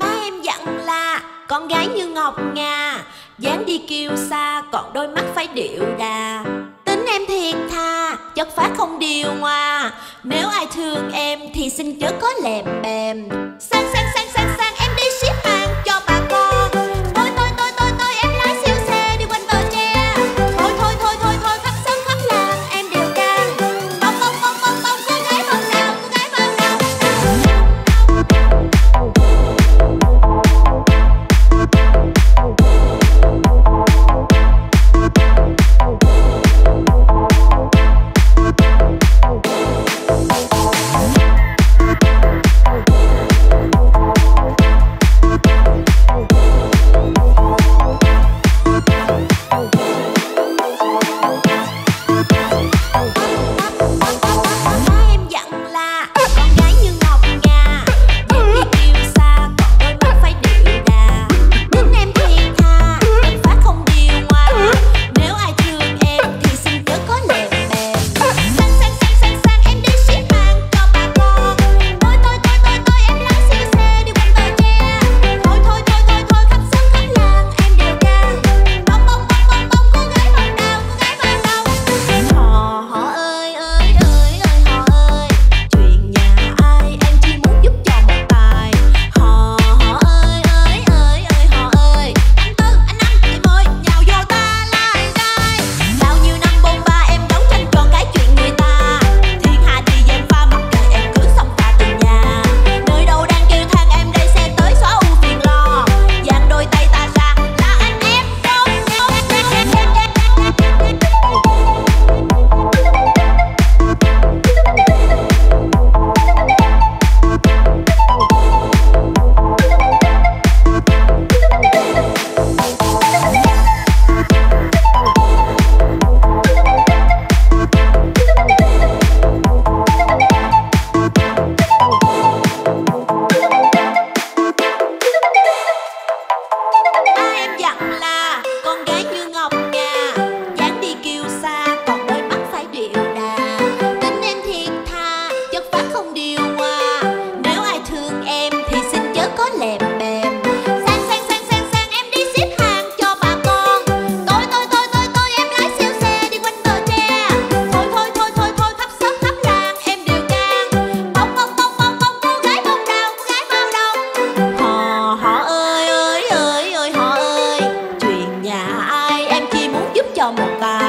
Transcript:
Má em dặn là, con gái như ngọc ngà, dáng đi kiêu xa còn đôi mắt phải điệu đà. Tính em thiệt tha chất phát không điều hòa. Nếu ai thương em thì xin chớ có lèm bèm. ao matar.